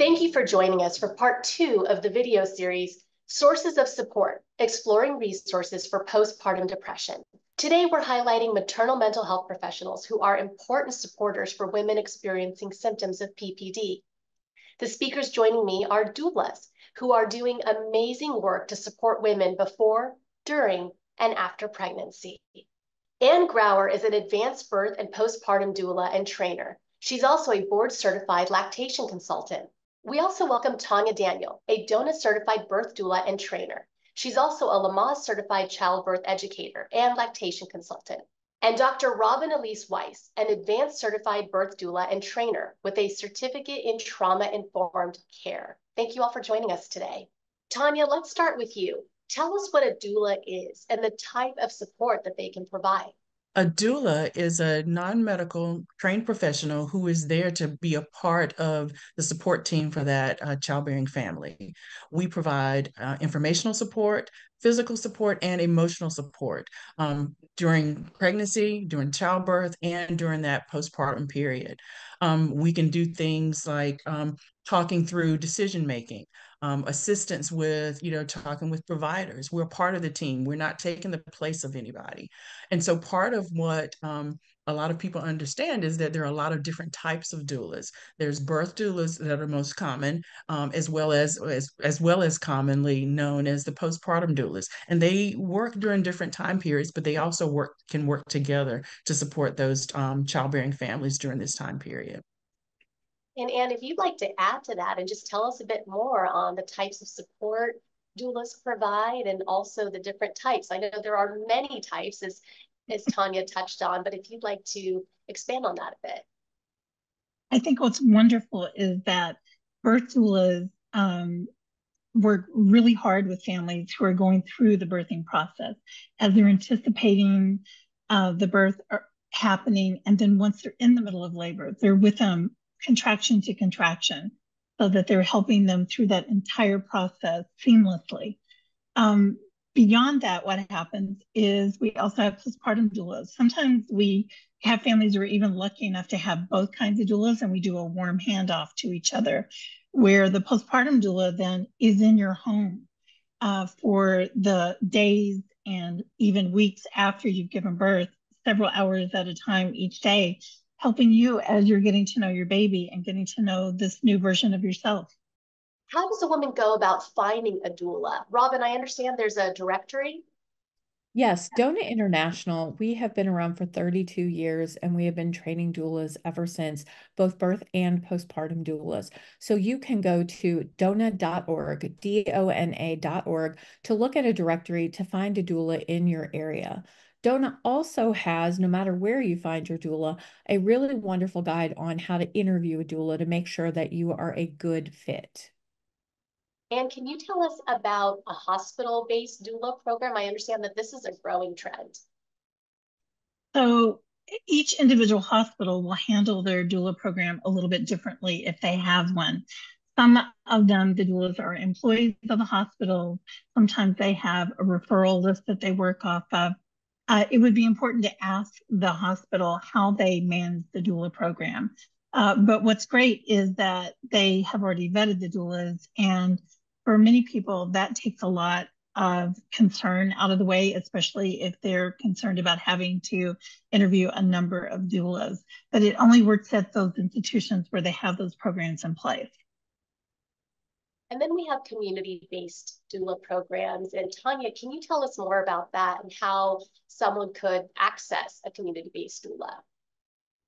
Thank you for joining us for part two of the video series, Sources of Support, Exploring Resources for Postpartum Depression. Today, we're highlighting maternal mental health professionals who are important supporters for women experiencing symptoms of PPD. The speakers joining me are doulas, who are doing amazing work to support women before, during, and after pregnancy. Anne Grauer is an advanced birth and postpartum doula and trainer. She's also a board certified lactation consultant. We also welcome Tanya Daniel, a DONA certified birth doula and trainer. She's also a Lamaze certified childbirth educator and lactation consultant. And Dr. Robin Elise Weiss, an advanced certified birth doula and trainer with a certificate in trauma informed care. Thank you all for joining us today. Tanya, let's start with you. Tell us what a doula is and the type of support that they can provide. A doula is a non medical trained professional who is there to be a part of the support team for that uh, childbearing family. We provide uh, informational support, physical support, and emotional support um, during pregnancy, during childbirth, and during that postpartum period. Um, we can do things like um, talking through decision making, um, assistance with, you know, talking with providers. We're part of the team. We're not taking the place of anybody. And so part of what um, a lot of people understand is that there are a lot of different types of doulas. There's birth doulas that are most common, um, as well as, as as well as commonly known as the postpartum doulas, and they work during different time periods, but they also work can work together to support those um, childbearing families during this time period. And Anne, if you'd like to add to that and just tell us a bit more on the types of support doulas provide and also the different types. I know there are many types as, as Tanya touched on, but if you'd like to expand on that a bit. I think what's wonderful is that birth doulas um, work really hard with families who are going through the birthing process as they're anticipating uh, the birth uh, happening. And then once they're in the middle of labor, they're with them contraction to contraction so that they're helping them through that entire process seamlessly. Um, beyond that, what happens is we also have postpartum doulas. Sometimes we have families who are even lucky enough to have both kinds of doulas, and we do a warm handoff to each other, where the postpartum doula then is in your home uh, for the days and even weeks after you've given birth, several hours at a time each day, helping you as you're getting to know your baby and getting to know this new version of yourself. How does a woman go about finding a doula? Robin, I understand there's a directory. Yes, DONA International, we have been around for 32 years and we have been training doulas ever since, both birth and postpartum doulas. So you can go to dona.org, D O N A.org, to look at a directory to find a doula in your area. DONA also has, no matter where you find your doula, a really wonderful guide on how to interview a doula to make sure that you are a good fit. And can you tell us about a hospital-based doula program? I understand that this is a growing trend. So each individual hospital will handle their doula program a little bit differently if they have one. Some of them, the doulas are employees of the hospital. Sometimes they have a referral list that they work off of uh, it would be important to ask the hospital how they manage the doula program. Uh, but what's great is that they have already vetted the doulas, and for many people, that takes a lot of concern out of the way, especially if they're concerned about having to interview a number of doulas. But it only works at those institutions where they have those programs in place. And then we have community-based doula programs. And Tanya, can you tell us more about that and how someone could access a community-based doula?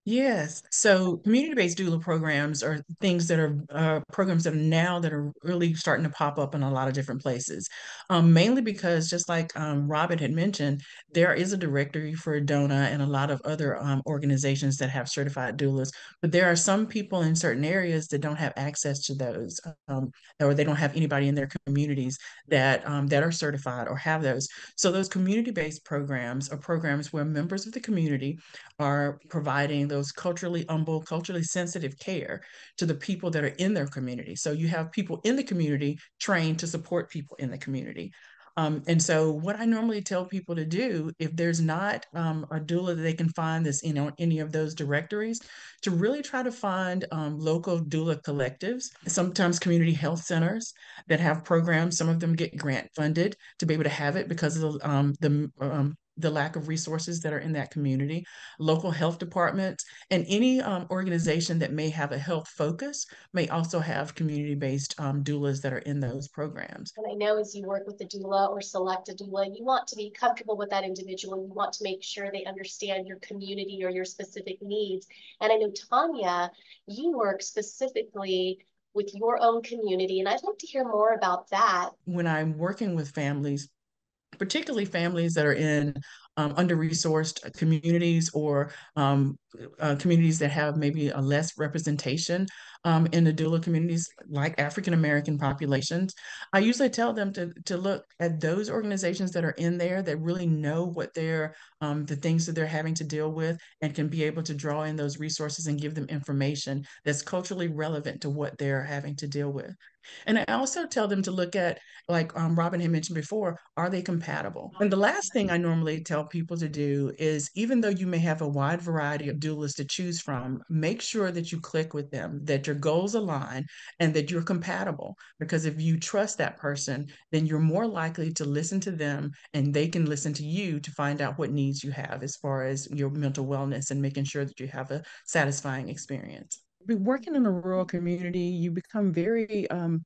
Yes. So community-based doula programs are things that are uh, programs that are now that are really starting to pop up in a lot of different places. Um, mainly because just like um, Robin had mentioned, there is a directory for DONA and a lot of other um, organizations that have certified doulas, but there are some people in certain areas that don't have access to those, um, or they don't have anybody in their communities that um, that are certified or have those. So those community-based programs are programs where members of the community are providing those culturally humble, culturally sensitive care to the people that are in their community. So you have people in the community trained to support people in the community. Um, and so, what I normally tell people to do, if there's not um, a doula that they can find that's in any of those directories, to really try to find um, local doula collectives, sometimes community health centers that have programs. Some of them get grant funded to be able to have it because of um, the um, the lack of resources that are in that community, local health departments, and any um, organization that may have a health focus may also have community-based um, doulas that are in those programs. And I know as you work with the doula or select a doula, you want to be comfortable with that individual. You want to make sure they understand your community or your specific needs. And I know Tanya, you work specifically with your own community, and I'd like to hear more about that. When I'm working with families, particularly families that are in um, under-resourced communities or um, uh, communities that have maybe a less representation um, in the doula communities, like African American populations. I usually tell them to to look at those organizations that are in there that really know what they're um, the things that they're having to deal with and can be able to draw in those resources and give them information that's culturally relevant to what they're having to deal with. And I also tell them to look at, like um, Robin had mentioned before, are they compatible? And the last thing I normally tell people to do is even though you may have a wide variety of doulas to choose from, make sure that you click with them, that your goals align, and that you're compatible. Because if you trust that person, then you're more likely to listen to them and they can listen to you to find out what needs you have as far as your mental wellness and making sure that you have a satisfying experience working in a rural community, you become very um,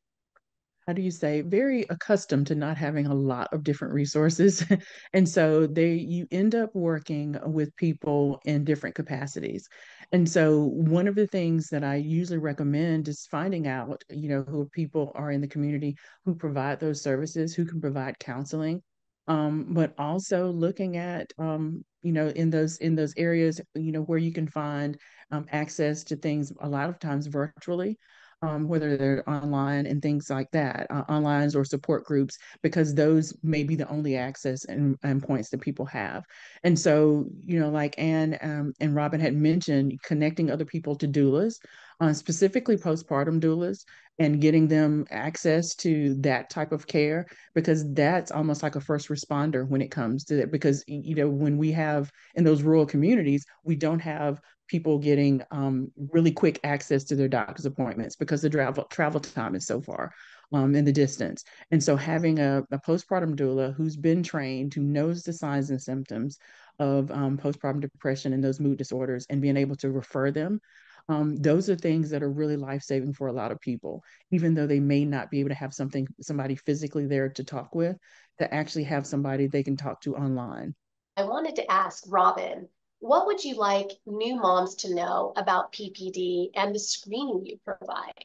how do you say very accustomed to not having a lot of different resources. And so they you end up working with people in different capacities. And so one of the things that i usually recommend is finding out you know who people are in the community who provide those services who can provide counseling um, but also looking at um, you know in those in those areas you know where you can find um, access to things a lot of times virtually um, whether they're online and things like that, uh, online or support groups, because those may be the only access and, and points that people have. And so, you know, like Anne um, and Robin had mentioned, connecting other people to doulas, uh, specifically postpartum doulas, and getting them access to that type of care because that's almost like a first responder when it comes to that because you know when we have in those rural communities we don't have people getting um, really quick access to their doctor's appointments because the travel travel time is so far um, in the distance. And so having a, a postpartum doula who's been trained who knows the signs and symptoms of um, postpartum depression and those mood disorders and being able to refer them um, those are things that are really life saving for a lot of people, even though they may not be able to have something, somebody physically there to talk with, to actually have somebody they can talk to online. I wanted to ask Robin, what would you like new moms to know about PPD and the screening you provide?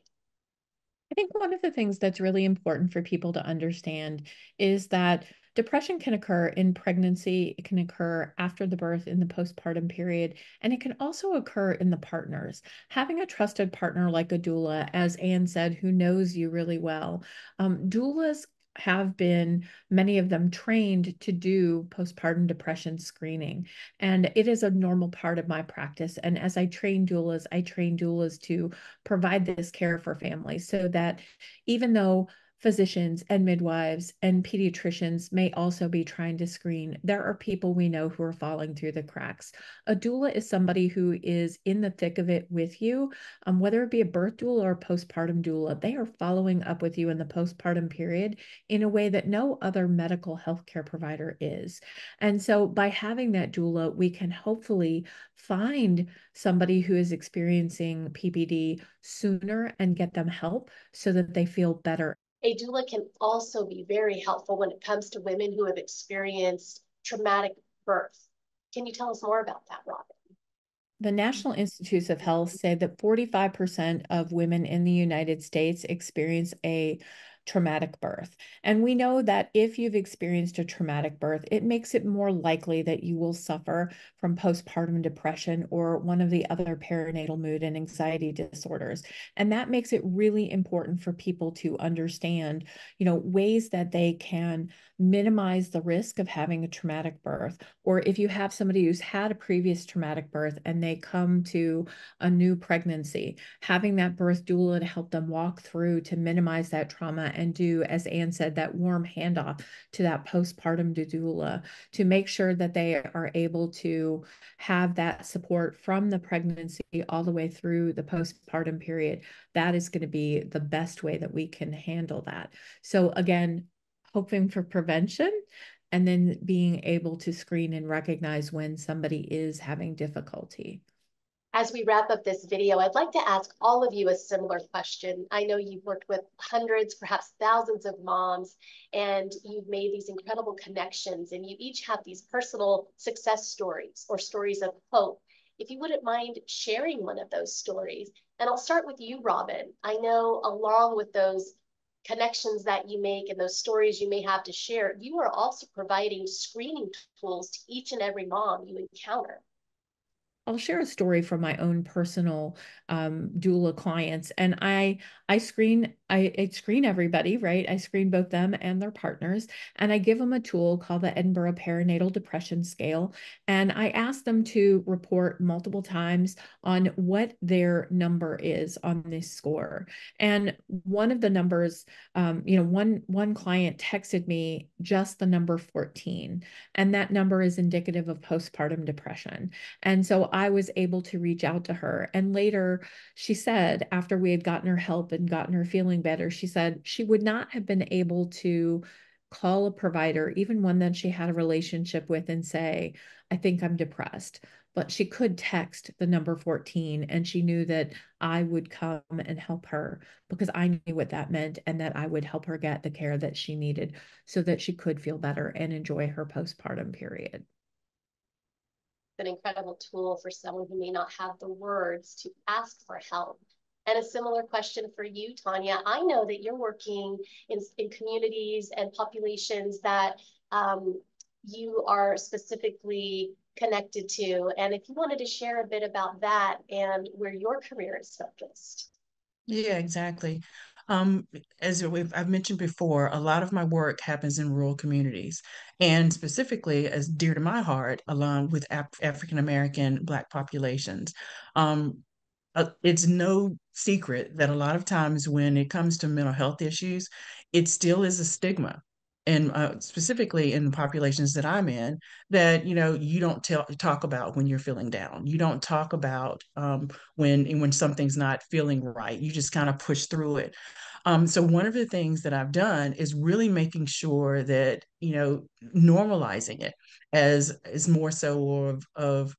I think one of the things that's really important for people to understand is that Depression can occur in pregnancy, it can occur after the birth in the postpartum period, and it can also occur in the partners. Having a trusted partner like a doula, as Anne said, who knows you really well, um, doulas have been many of them trained to do postpartum depression screening and it is a normal part of my practice and as i train doulas i train doulas to provide this care for families so that even though physicians and midwives and pediatricians may also be trying to screen. There are people we know who are falling through the cracks. A doula is somebody who is in the thick of it with you, um, whether it be a birth doula or postpartum doula. They are following up with you in the postpartum period in a way that no other medical healthcare provider is. And so by having that doula, we can hopefully find somebody who is experiencing PPD sooner and get them help so that they feel better a doula can also be very helpful when it comes to women who have experienced traumatic birth. Can you tell us more about that, Robin? The National Institutes of Health say that 45% of women in the United States experience a traumatic birth. And we know that if you've experienced a traumatic birth, it makes it more likely that you will suffer from postpartum depression or one of the other perinatal mood and anxiety disorders. And that makes it really important for people to understand, you know, ways that they can minimize the risk of having a traumatic birth. Or if you have somebody who's had a previous traumatic birth and they come to a new pregnancy, having that birth doula to help them walk through to minimize that trauma and do, as Anne said, that warm handoff to that postpartum doula to make sure that they are able to have that support from the pregnancy all the way through the postpartum period. That is going to be the best way that we can handle that. So, again, hoping for prevention and then being able to screen and recognize when somebody is having difficulty. As we wrap up this video, I'd like to ask all of you a similar question. I know you've worked with hundreds, perhaps thousands of moms, and you've made these incredible connections, and you each have these personal success stories or stories of hope. If you wouldn't mind sharing one of those stories, and I'll start with you, Robin. I know along with those connections that you make and those stories you may have to share, you are also providing screening tools to each and every mom you encounter. I'll share a story from my own personal um, doula clients, and I I screen I, I, screen everybody, right? I screen both them and their partners, and I give them a tool called the Edinburgh Perinatal Depression Scale, and I ask them to report multiple times on what their number is on this score. And one of the numbers, um, you know, one one client texted me just the number 14, and that number is indicative of postpartum depression, and so I was able to reach out to her. And later she said, after we had gotten her help and gotten her feeling better, she said she would not have been able to call a provider, even one that she had a relationship with, and say, I think I'm depressed. But she could text the number 14 and she knew that I would come and help her because I knew what that meant and that I would help her get the care that she needed so that she could feel better and enjoy her postpartum period an incredible tool for someone who may not have the words to ask for help. And a similar question for you, Tanya. I know that you're working in, in communities and populations that um, you are specifically connected to. And if you wanted to share a bit about that and where your career is focused. Yeah, exactly. Um, as I've mentioned before, a lot of my work happens in rural communities, and specifically, as dear to my heart, along with Af- African American Black populations. Um, uh, it's no secret that a lot of times when it comes to mental health issues, it still is a stigma and uh, specifically in the populations that I'm in, that you know you don't tell, talk about when you're feeling down. You don't talk about um, when when something's not feeling right. You just kind of push through it. Um, so one of the things that I've done is really making sure that you know normalizing it as is more so of of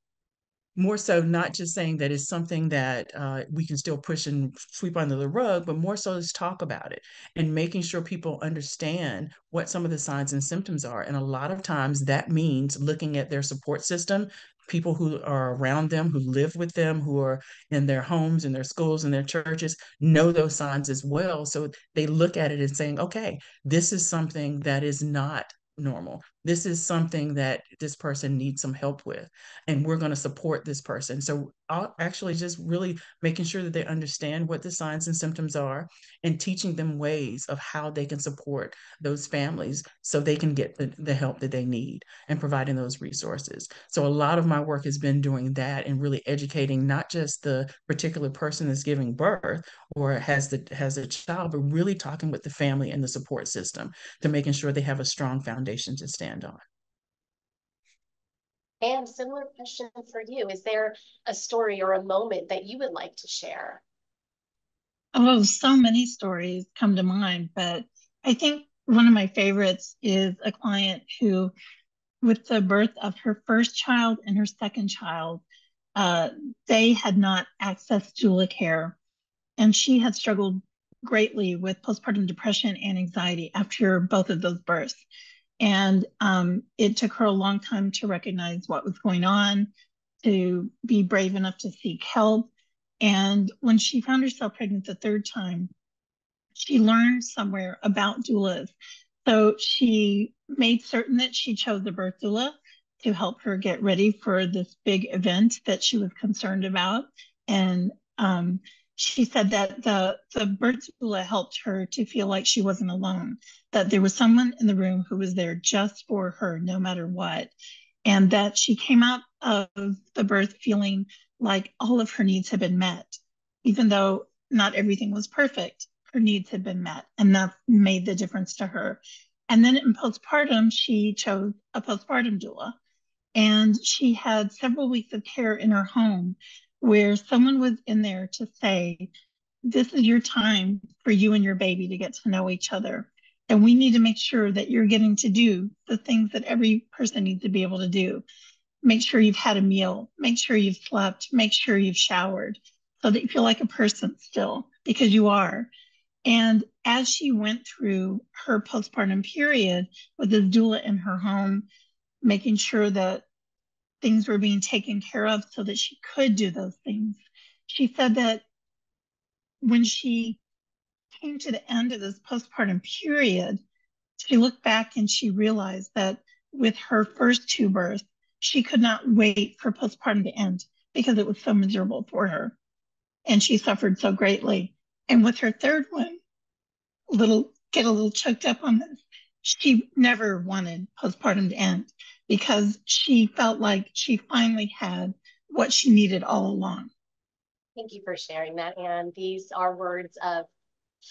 more so not just saying that it's something that uh, we can still push and sweep under the rug, but more so let's talk about it and making sure people understand what some of the signs and symptoms are. And a lot of times that means looking at their support system, people who are around them, who live with them, who are in their homes, in their schools, in their churches, know those signs as well. So they look at it and saying, okay, this is something that is not normal. This is something that this person needs some help with, and we're going to support this person. So, I'll actually just really making sure that they understand what the signs and symptoms are and teaching them ways of how they can support those families so they can get the, the help that they need and providing those resources. So, a lot of my work has been doing that and really educating not just the particular person that's giving birth or has the has a child, but really talking with the family and the support system to making sure they have a strong foundation to stand on. And similar question for you. Is there a story or a moment that you would like to share? Oh, so many stories come to mind, but I think one of my favorites is a client who, with the birth of her first child and her second child, uh, they had not accessed doula care and she had struggled greatly with postpartum depression and anxiety after both of those births. And um, it took her a long time to recognize what was going on, to be brave enough to seek help. And when she found herself pregnant the third time, she learned somewhere about doulas. So she made certain that she chose a birth doula to help her get ready for this big event that she was concerned about. And um, she said that the the birth doula helped her to feel like she wasn't alone that there was someone in the room who was there just for her no matter what and that she came out of the birth feeling like all of her needs had been met even though not everything was perfect her needs had been met, and that made the difference to her. And then in postpartum, she chose a postpartum doula. And she had several weeks of care in her home where someone was in there to say, This is your time for you and your baby to get to know each other. And we need to make sure that you're getting to do the things that every person needs to be able to do. Make sure you've had a meal, make sure you've slept, make sure you've showered so that you feel like a person still, because you are. And as she went through her postpartum period with this doula in her home, making sure that things were being taken care of so that she could do those things, she said that when she came to the end of this postpartum period, she looked back and she realized that with her first two births, she could not wait for postpartum to end because it was so miserable for her. And she suffered so greatly. And with her third one, little get a little choked up on this. She never wanted postpartum to end because she felt like she finally had what she needed all along. Thank you for sharing that, Anne. These are words of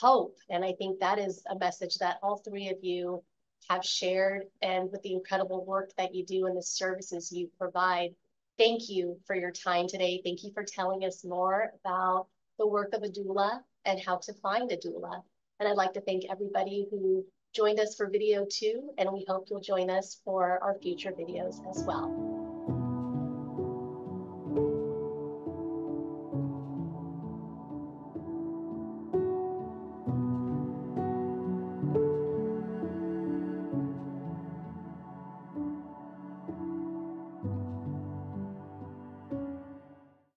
hope. And I think that is a message that all three of you have shared and with the incredible work that you do and the services you provide. Thank you for your time today. Thank you for telling us more about the work of a doula and how to find a doula. And I'd like to thank everybody who joined us for video two, and we hope you'll join us for our future videos as well.